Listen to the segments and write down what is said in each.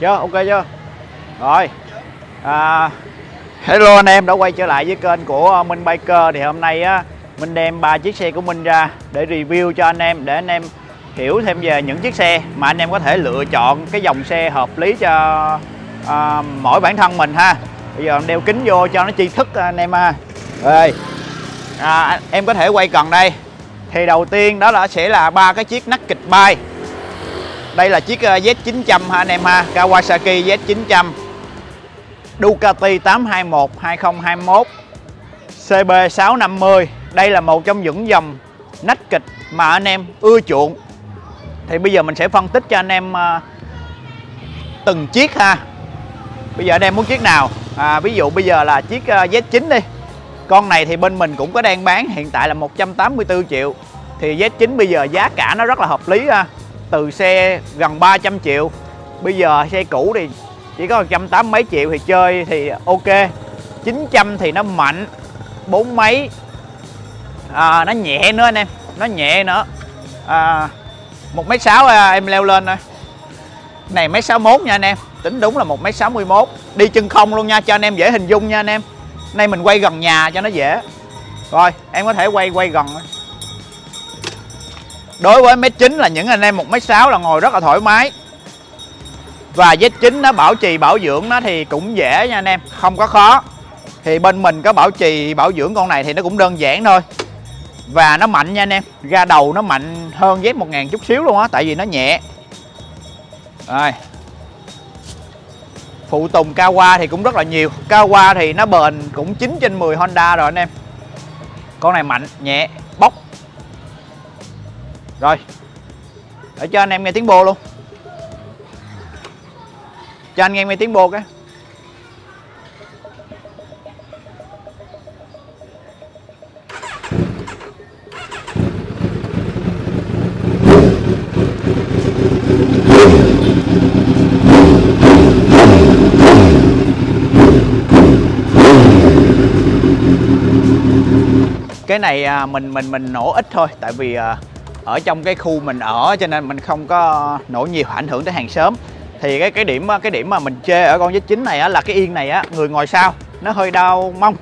chưa? Ok chưa? Rồi. À, hello anh em đã quay trở lại với kênh của ờ, Minh Biker. Thì hôm nay á mình đem ba chiếc xe của mình ra để review cho anh em để anh em hiểu thêm về những chiếc xe mà anh em có thể lựa chọn cái dòng xe hợp lý cho à, mỗi bản thân mình ha. Bây giờ em đeo kính vô cho nó chi thức ờ, anh em ha. Rồi. À, em có thể quay gần đây. Thì đầu tiên đó là sẽ là ba cái chiếc nắp kịch bay đây là chiếc ờ, Z900 ha anh em ha? Kawasaki Z900 Ducati 821 2021 CB650 đây là một trong những dòng nách kịch mà anh em ưa chuộng. Thì bây giờ mình sẽ phân tích cho anh em ờ, từng chiếc ha. Bây giờ anh em muốn chiếc nào? À, ví dụ bây giờ là chiếc ờ, Z9 đi. Con này thì bên mình cũng có đang bán hiện tại là 184 triệu. Thì Z9 bây giờ giá cả nó rất là hợp lý ha từ xe gần 300 triệu. Bây giờ xe cũ thì chỉ có 180 mấy triệu thì chơi thì ok. 900 thì nó mạnh bốn mấy. À, nó nhẹ nữa anh em nó nhẹ nữa. À, một mét sáu à, em leo lên thôi này mét 61 nha anh em tính đúng là một mét 61 đi chân không luôn nha cho anh em dễ hình dung nha anh em. Nay mình quay gần nhà cho nó dễ. Rồi em có thể quay quay gần đối với mét 9 là những anh em một mét 6 là ngồi rất là thoải mái. Và Z9 nó bảo trì bảo dưỡng nó thì cũng dễ nha anh em, không có khó. Thì bên mình có bảo trì, bảo dưỡng con này thì nó cũng đơn giản thôi. Và nó mạnh nha anh em, ra đầu nó mạnh hơn Z1000 chút xíu luôn á, tại vì nó nhẹ. Rồi. Phụ tùng Kawa thì cũng rất là nhiều. Kawa thì nó bền cũng 9 trên 10 Honda rồi anh em. Con này mạnh, nhẹ, bốc rồi. Để cho anh em nghe tiếng bô luôn. Cho anh nghe nghe tiếng bô cái. Cái này à, mình mình mình nổ ít thôi, tại vì à, ở trong cái khu mình ở cho nên mình không có nổ nhiều ảnh hưởng tới hàng xóm. Thì cái cái điểm cái điểm mà mình chê ở con Z9 này á, là cái yên này á người ngồi sau nó hơi đau mông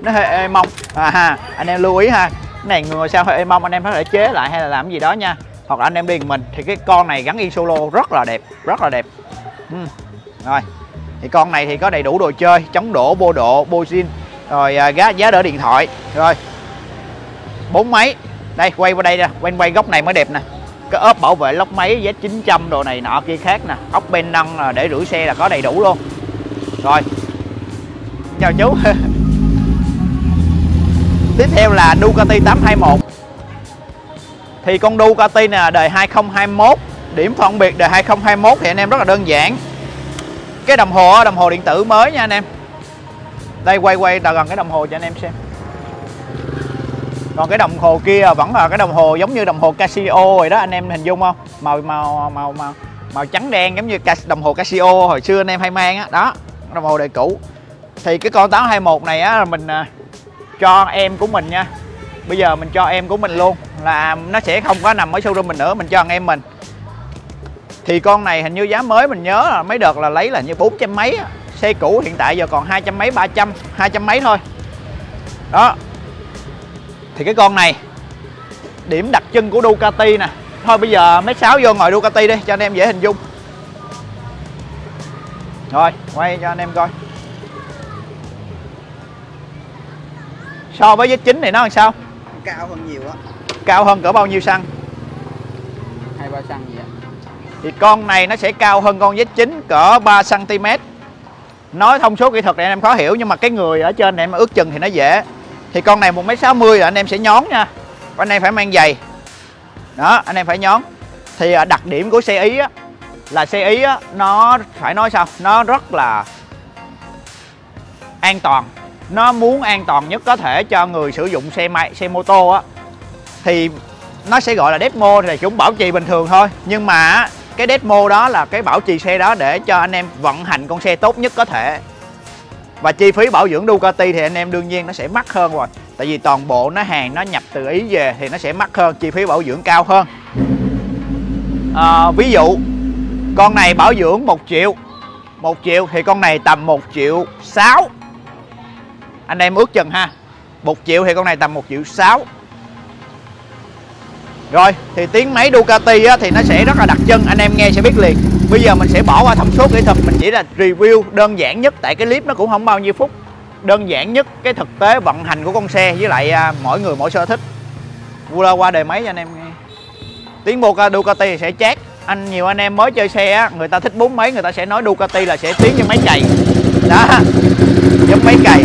nó hơi ê mông. À ha anh em lưu ý ha cái này người ngồi sau hơi ê mông anh em có thể chế lại hay là làm gì đó nha. Hoặc là anh em đi mình thì cái con này gắn yên solo rất là đẹp rất là đẹp. Ừ. rồi thì con này thì có đầy đủ đồ chơi chống đổ bô độ bô zin rồi à, giá giá đỡ điện thoại. Rồi bốn máy đây, quay qua đây nè, quay quay góc này mới đẹp nè. Cái ốp bảo vệ lốc máy Z900 đồ này nọ kia khác nè. Ốc bên nâng để rửa xe là có đầy đủ luôn. Rồi. Chào chú. Tiếp theo là Ducati 821 thì con Ducati này là đời 2021 điểm phân biệt đời 2021 thì anh em rất là đơn giản. Cái đồng hồ đồng hồ điện tử mới nha anh em. Đây, quay quay gần cái đồng hồ cho anh em xem còn cái đồng hồ kia vẫn là cái đồng hồ giống như đồng hồ Casio rồi đó, anh em hình dung không? Màu màu màu màu màu trắng đen giống như đồng hồ Casio hồi xưa anh em hay mang á. Đó, đồng hồ đời cũ. Thì cái con 821 này á là mình à, cho em của mình nha. Bây giờ mình cho em của mình luôn, là nó sẽ không có nằm ở showroom mình nữa, mình cho anh em mình. Thì con này hình như giá mới mình nhớ là mấy đợt là lấy là như bốn trăm mấy xe cũ hiện tại giờ còn hai trăm mấy, ba trăm, hai trăm mấy thôi. Đó thì cái con này điểm đặc trưng của Ducati nè. Thôi bây giờ mấy sáu vô ngồi Ducati đi cho anh em dễ hình dung. Rồi quay cho anh em coi. So với Z9 này nó làm sao? Cao hơn nhiều á. Cao hơn cỡ bao nhiêu xăng? Hai ba xăng gì á. Thì con này nó sẽ cao hơn con Z9 cỡ 3 cm nói thông số kỹ thuật này anh em khó hiểu nhưng mà cái người ở trên này em ước chừng thì nó dễ thì con này 1m60 là anh em sẽ nhón nha. Anh em phải mang giày. Đó anh em phải nhón. Thì à, đặc điểm của xe Ý á, là xe Ý á, nó phải nói sao? Nó rất là an toàn. Nó muốn an toàn nhất có thể cho người sử dụng xe máy xe mô tô á. Thì nó sẽ gọi là demo thì chúng bảo trì bình thường thôi. Nhưng mà cái demo đó là cái bảo trì xe đó để cho anh em vận hành con xe tốt nhất có thể và chi phí bảo dưỡng Ducati thì anh em đương nhiên nó sẽ mắc hơn rồi. Tại vì toàn bộ nó hàng nó nhập từ Ý về thì nó sẽ mắc hơn chi phí bảo dưỡng cao hơn. À, ví dụ con này bảo dưỡng 1 triệu 1 triệu thì con này tầm 1 triệu 6 anh em ước chừng ha 1 triệu thì con này tầm 1 triệu 6 rồi thì tiếng máy Ducati á, thì nó sẽ rất là đặc trưng anh em nghe sẽ biết liền bây giờ mình sẽ bỏ qua thông số kỹ thuật. Mình chỉ là review đơn giản nhất tại cái clip nó cũng không bao nhiêu phút. Đơn giản nhất cái thực tế vận hành của con xe với lại à, mỗi người mỗi sở thích. Vula qua đề máy cho anh em nghe? Tiếng bộ Ducati sẽ chát. Anh nhiều anh em mới chơi xe á người ta thích bốn máy người ta sẽ nói Ducati là sẽ tiếng như máy cày. Đó. Giống máy cày.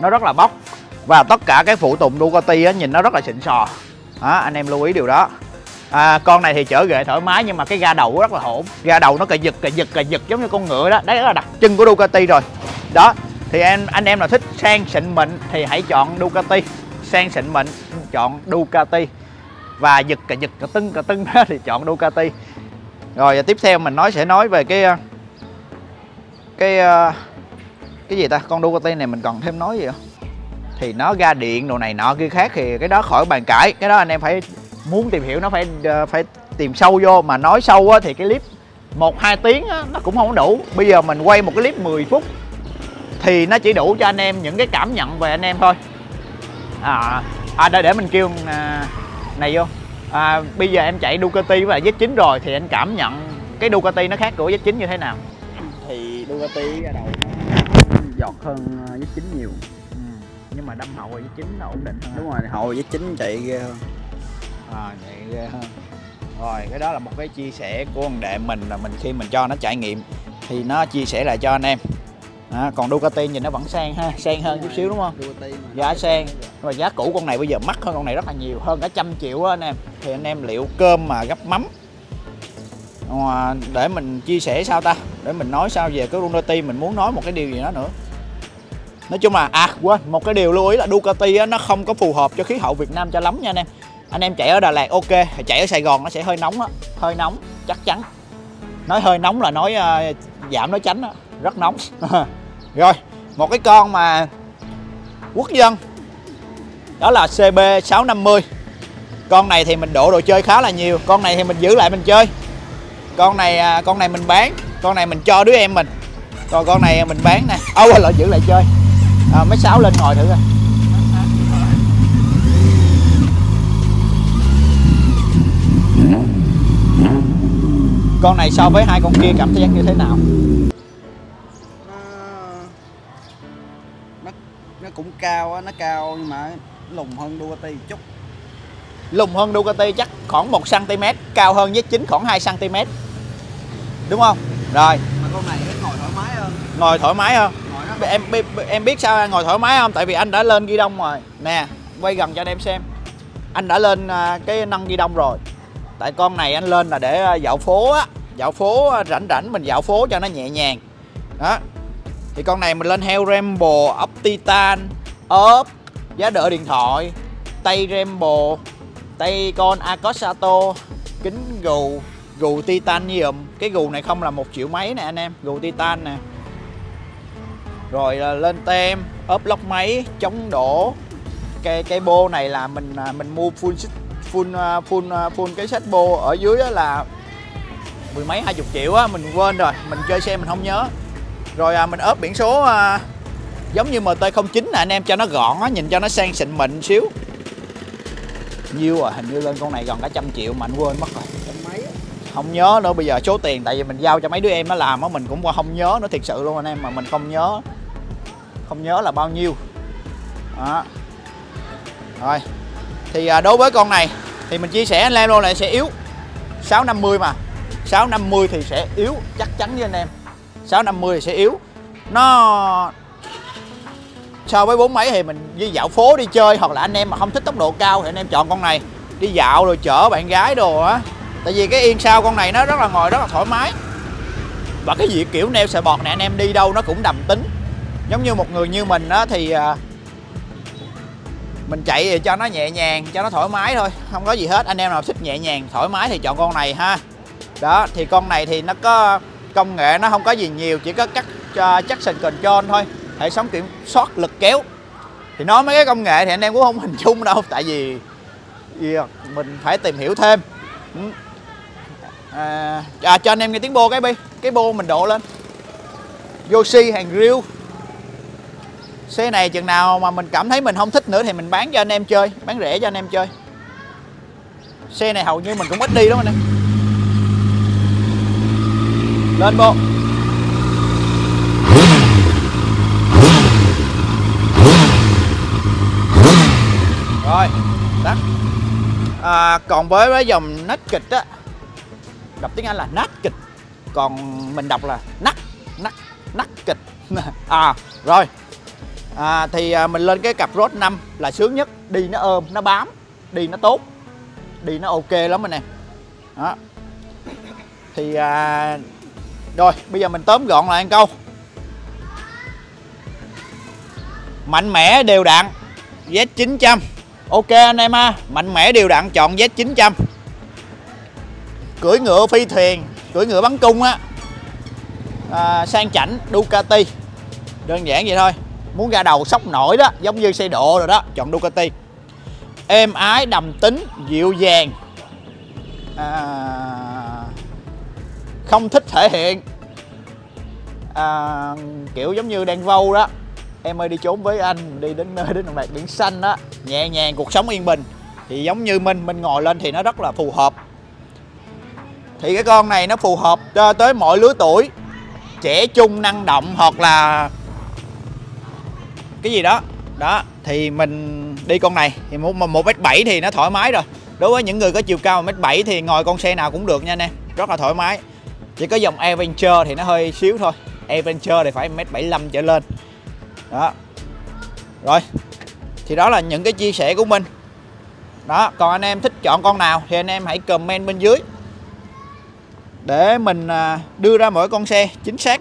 Nó rất là bóc và tất cả cái phụ tùng Ducati á nhìn nó rất là xịn sò. Đó, anh em lưu ý điều đó. À, con này thì chở ghệ thoải mái nhưng mà cái ga đầu rất là hổn. Ga đầu nó cà giật cà giật cà giật giống như con ngựa đó. Đấy là đặc trưng của Ducati rồi. Đó thì anh anh em nào thích sang xịn mịn thì hãy chọn Ducati. Sang xịn mịn chọn Ducati. Và giật cà giật cà tưng cà tưng đó thì chọn Ducati. Rồi và tiếp theo mình nói sẽ nói về cái cái ờ, cái gì ta? Con Ducati này mình còn thêm nói gì không? Thì nó ra điện đồ này nọ kia khác thì cái đó khỏi bàn cãi. Cái đó anh em phải muốn tìm hiểu nó phải ờ, phải tìm sâu vô. Mà nói sâu á, thì cái clip một hai tiếng á, nó cũng không đủ. Bây giờ mình quay một cái clip 10 phút thì nó chỉ đủ cho anh em những cái cảm nhận về anh em thôi. À, à để, để mình kêu à, này vô. À, bây giờ em chạy Ducati và Z9 rồi thì anh cảm nhận cái Ducati nó khác của Z9 như thế nào? Thì Ducati ra đầu nó giọt hơn ờ, Z9 nhiều nhưng mà đâm hậu và Z9 nó ổn định. Hơn đúng rồi hậu với chính chạy ghê hơn. À, vậy ghê hơn. Rồi cái đó là một cái chia sẻ của anh đệ mình là mình khi mình cho nó trải nghiệm thì nó chia sẻ lại cho anh em. À, còn Ducati nhìn nó vẫn sang ha sang hơn chút xíu đúng không? Giá sang. mà giá cũ con này bây giờ mắc hơn con này rất là nhiều hơn cả trăm triệu á anh em. Thì anh em liệu cơm mà gấp mắm. Mà để mình chia sẻ sao ta? Để mình nói sao về cái Ducati mình muốn nói một cái điều gì đó nữa nói chung là à quên một cái điều lưu ý là Ducati á, nó không có phù hợp cho khí hậu Việt Nam cho lắm nha anh em. Anh em chạy ở Đà Lạt ok chạy ở Sài Gòn nó sẽ hơi nóng á hơi nóng chắc chắn. Nói hơi nóng là nói uh, giảm nói tránh á rất nóng. Rồi một cái con mà quốc dân đó là CB 650 con này thì mình độ đồ chơi khá là nhiều con này thì mình giữ lại mình chơi. Con này à, con này mình bán con này mình cho đứa em mình. Còn con này mình bán nè. Ô oh, lại giữ lại chơi à, mấy sáu lên ngồi thử coi. Con này so với hai con kia cảm giác như thế nào? Nó nó cũng cao á nó cao nhưng mà lùng hơn Ducati chút. Lùng hơn Ducati chắc khoảng 1 cm cao hơn với chính khoảng 2 cm đúng không? Rồi. Mà con này ngồi thoải mái hơn. Ngồi thoải mái hơn em em biết sao ngồi thoải mái không? Tại vì anh đã lên ghi đông rồi. Nè, quay gần cho anh em xem. Anh đã lên à, cái nâng ghi đông rồi. Tại con này anh lên là để à, dạo phố á. Dạo phố à, rảnh rảnh mình dạo phố cho nó nhẹ nhàng. Đó. Thì con này mình lên heo Rambo ốc titan, ốp, giá đỡ điện thoại, tay Rambo tay con Acosato kính gù gù titanium. Cái gù này không là một triệu mấy nè anh em, gù titan nè rồi là lên tem ốp lóc máy chống đổ. Cây cây bô này là mình à, mình mua full full à, full à, full cái set bô ở dưới đó là mười mấy hai chục triệu á mình quên rồi mình chơi xe mình không nhớ. Rồi à, mình ốp biển số à, giống như MT09 nè anh em cho nó gọn á nhìn cho nó sang xịn mịn xíu. Nhiêu à hình như lên con này gần cả trăm triệu mà anh quên mất rồi. Không nhớ nữa bây giờ số tiền tại vì mình giao cho mấy đứa em nó làm á mình cũng không nhớ nữa thiệt sự luôn anh em mà mình không nhớ không nhớ là bao nhiêu. Đó. Rồi. Thì à, đối với con này thì mình chia sẻ anh em luôn là sẽ yếu. 650 mà. 650 thì sẽ yếu chắc chắn với anh em. 650 thì sẽ yếu. Nó so với bốn mấy thì mình đi dạo phố đi chơi hoặc là anh em mà không thích tốc độ cao thì anh em chọn con này. Đi dạo rồi chở bạn gái đồ á. Tại vì cái yên sau con này nó rất là ngồi rất là thoải mái. Và cái gì kiểu neo sợi bọt này anh em đi đâu nó cũng đầm tính giống như một người như mình á thì à, mình chạy thì cho nó nhẹ nhàng cho nó thoải mái thôi không có gì hết. Anh em nào thích nhẹ nhàng thoải mái thì chọn con này ha. Đó thì con này thì nó có công nghệ nó không có gì nhiều chỉ có cắt uh, chắc control thôi. Hệ thống kiểm soát lực kéo. Thì nói mấy cái công nghệ thì anh em cũng không hình dung đâu tại vì yeah, mình phải tìm hiểu thêm. Ừ. À, à, cho anh em nghe tiếng bô cái bi cái bô mình độ lên. Yoshi hàng riêu xe này chừng nào mà mình cảm thấy mình không thích nữa thì mình bán cho anh em chơi bán rẻ cho anh em chơi. Xe này hầu như mình cũng ít đi đúng không anh em. Lên bộ. Rồi tắt. À, còn với cái dòng nách kịch á đọc tiếng anh là nát kịch. Còn mình đọc là nắc nắc nắc kịch. À rồi à, thì à, mình lên cái cặp rốt 5 là sướng nhất. Đi nó ôm nó bám đi nó tốt đi nó ok lắm anh em đó. Thì à, rồi bây giờ mình tóm gọn lại một câu. Mạnh mẽ đều đặn Z900. Ok anh em ha mạnh mẽ đều đặn chọn Z900. Cưỡi ngựa phi thuyền cưỡi ngựa bắn cung á. À, sang chảnh Ducati. Đơn giản vậy thôi muốn ra đầu sóc nổi đó giống như xe độ rồi đó chọn Ducati. Êm ái đầm tính dịu dàng. À, không thích thể hiện. À, kiểu giống như đang vâu đó. Em ơi đi trốn với anh đi đến nơi đến đồng bạc biển xanh đó. Nhẹ nhàng cuộc sống yên bình. Thì giống như mình mình ngồi lên thì nó rất là phù hợp. Thì cái con này nó phù hợp cho tới mọi lứa tuổi. Trẻ trung năng động hoặc là cái gì đó. Đó, thì mình đi con này. Thì một một mét bảy thì nó thoải mái rồi. Đối với những người có chiều cao một mét bảy thì ngồi con xe nào cũng được nha anh em. Rất là thoải mái. Chỉ có dòng Adventure thì nó hơi xíu thôi. Adventure thì phải mét bảy trở lên. Đó. Rồi. Thì đó là những cái chia sẻ của mình. Đó, còn anh em thích chọn con nào thì anh em hãy comment bên dưới. Để mình à, đưa ra mỗi con xe chính xác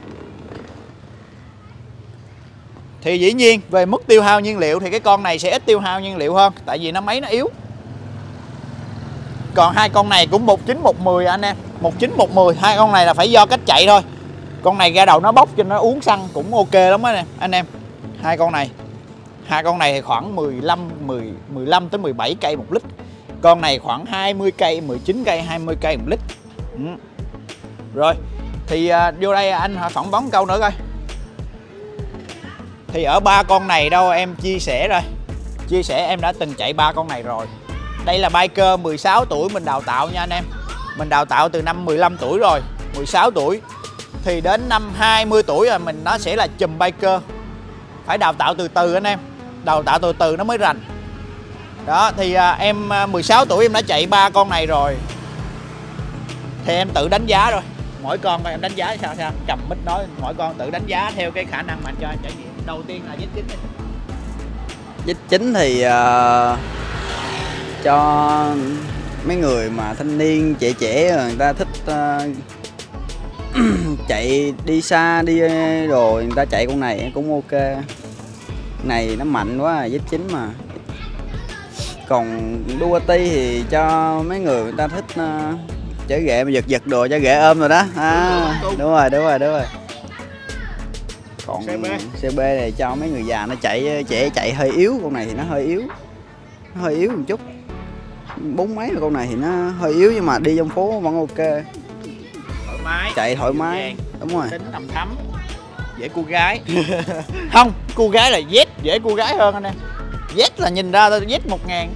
thì dĩ nhiên về mức tiêu hao nhiên liệu thì cái con này sẽ ít tiêu hao nhiên liệu hơn tại vì nó máy nó yếu. Còn hai con này cũng 19 110 anh em. 19 110 hai con này là phải do cách chạy thôi. Con này ra đầu nó bốc cho nó uống xăng cũng ok lắm anh em anh em. Hai con này hai con này thì khoảng 15 10 15 tới 17 cây một lít. Con này khoảng 20 cây 19 cây 20 cây một lít. Ừ. rồi thì uh, vô đây anh phỏng vấn câu nữa coi thì ở ba con này đâu em chia sẻ rồi. Chia sẻ em đã từng chạy ba con này rồi. Đây là biker 16 tuổi mình đào tạo nha anh em. Mình đào tạo từ năm 15 tuổi rồi 16 tuổi. Thì đến năm 20 tuổi rồi mình nó sẽ là chùm biker. Phải đào tạo từ từ anh em. Đào tạo từ từ nó mới rành. Đó thì à, em à, 16 tuổi em đã chạy ba con này rồi. Thì em tự đánh giá rồi. Mỗi con em đánh giá sao sao? Cầm mic nói mỗi con tự đánh giá theo cái khả năng mà anh cho anh trải nghiệm đầu tiên là Z9 Z9 thì uh, cho mấy người mà thanh niên trẻ trẻ người ta thích uh, chạy đi xa đi rồi người ta chạy con này cũng ok. Này nó mạnh quá Z9 mà. Còn Ducati thì cho mấy người người ta thích uh, chở ghệ mà giật giật đồ cho ghệ ôm rồi đó. À, đúng rồi đúng rồi đúng rồi còn CB. CB này cho mấy người già nó chạy trẻ chạy hơi yếu con này thì nó hơi yếu. Nó hơi yếu một chút. Bốn mấy con này thì nó hơi yếu nhưng mà đi trong phố vẫn ok. Thoải mái. Chạy thoải mái. đúng rồi. Tính tầm thắm. Dễ cô gái. Không cô gái là Z dễ cô gái hơn anh em. Z là nhìn ra Z một ngàn.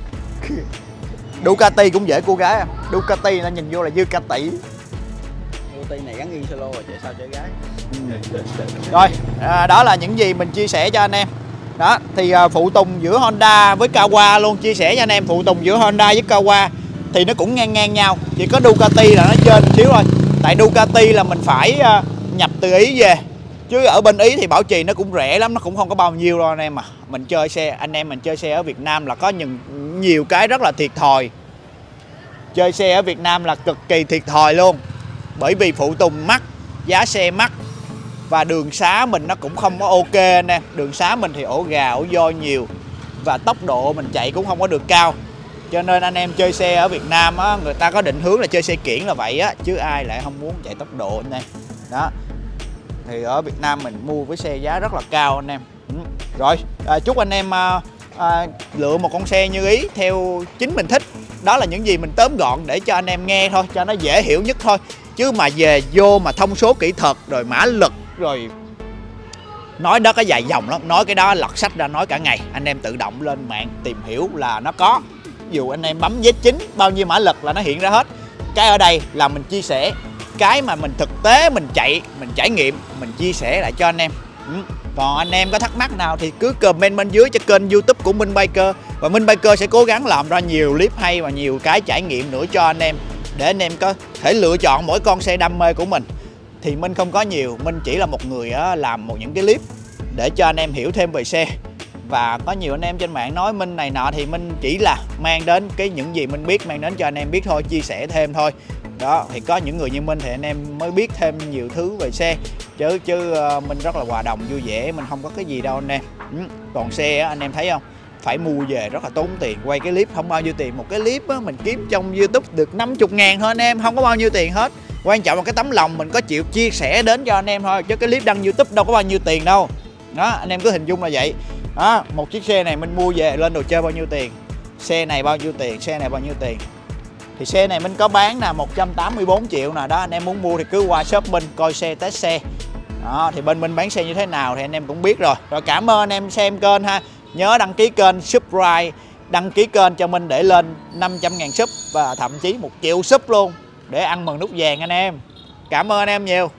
Ducati cũng dễ cô gái à. Ducati nó nhìn vô là dư ca tỷ Ducati này gắn yên solo rồi chạy sao chơi gái. Rồi à, đó là những gì mình chia sẻ cho anh em. Đó thì à, phụ tùng giữa Honda với Kawa luôn chia sẻ cho anh em. Phụ tùng giữa Honda với Kawa thì nó cũng ngang ngang nhau. Chỉ có Ducati là nó trên xíu thôi. Tại Ducati là mình phải à, nhập từ Ý về. Chứ ở bên Ý thì bảo trì nó cũng rẻ lắm nó cũng không có bao nhiêu đâu anh em à. Mình chơi xe anh em mình chơi xe ở Việt Nam là có những nhiều cái rất là thiệt thòi. Chơi xe ở Việt Nam là cực kỳ thiệt thòi luôn bởi vì phụ tùng mắc giá xe mắc và đường xá mình nó cũng không có ok anh em đường xá mình thì ổ gà ổ voi nhiều và tốc độ mình chạy cũng không có được cao. Cho nên anh em chơi xe ở Việt Nam á người ta có định hướng là chơi xe kiển là vậy á chứ ai lại không muốn chạy tốc độ anh em. Đó. Thì ở Việt Nam mình mua với xe giá rất là cao anh em. Ừ. rồi à, chúc anh em à, à, lựa một con xe như ý theo chính mình thích. Đó là những gì mình tóm gọn để cho anh em nghe thôi cho nó dễ hiểu nhất thôi chứ mà về vô mà thông số kỹ thuật, rồi mã lực, rồi nói đó có dài dòng lắm. Nói cái đó lật sách ra nói cả ngày. Anh em tự động lên mạng tìm hiểu là nó có. Dù anh em bấm giấy chính, bao nhiêu mã lực là nó hiện ra hết. Cái ở đây là mình chia sẻ. Cái mà mình thực tế mình chạy, mình trải nghiệm, mình chia sẻ lại cho anh em. Ừ. còn anh em có thắc mắc nào thì cứ comment bên dưới cho kênh youtube của Minh Biker. Và Minh Biker sẽ cố gắng làm ra nhiều clip hay và nhiều cái trải nghiệm nữa cho anh em để anh em có thể lựa chọn mỗi con xe đam mê của mình. Thì Minh không có nhiều Minh chỉ là một người làm một những cái clip để cho anh em hiểu thêm về xe. Và có nhiều anh em trên mạng nói Minh này nọ thì Minh chỉ là mang đến cái những gì Minh biết mang đến cho anh em biết thôi chia sẻ thêm thôi. Đó thì có những người như Minh thì anh em mới biết thêm nhiều thứ về xe. Chứ chứ uh, Minh rất là hòa đồng vui vẻ mình không có cái gì đâu anh em. Ừ. còn xe anh em thấy không? Phải mua về rất là tốn tiền. Quay cái clip không bao nhiêu tiền một cái clip á, mình kiếm trong youtube được 50 ngàn thôi anh em không có bao nhiêu tiền hết. Quan trọng là cái tấm lòng mình có chịu chia sẻ đến cho anh em thôi chứ cái clip đăng youtube đâu có bao nhiêu tiền đâu. Đó anh em cứ hình dung là vậy. Đó một chiếc xe này mình mua về lên đồ chơi bao nhiêu tiền? Xe này bao nhiêu tiền? Xe này bao nhiêu tiền? Thì xe này mình có bán là 184 triệu nè. Đó anh em muốn mua thì cứ qua shop mình coi xe test xe. Đó thì bên mình bán xe như thế nào thì anh em cũng biết rồi. Rồi cảm ơn anh em xem kênh ha nhớ đăng ký kênh subscribe, đăng ký kênh cho mình để lên 500 ngàn sub và thậm chí một triệu sub luôn. Để ăn mừng nút vàng anh em. Cảm ơn anh em nhiều.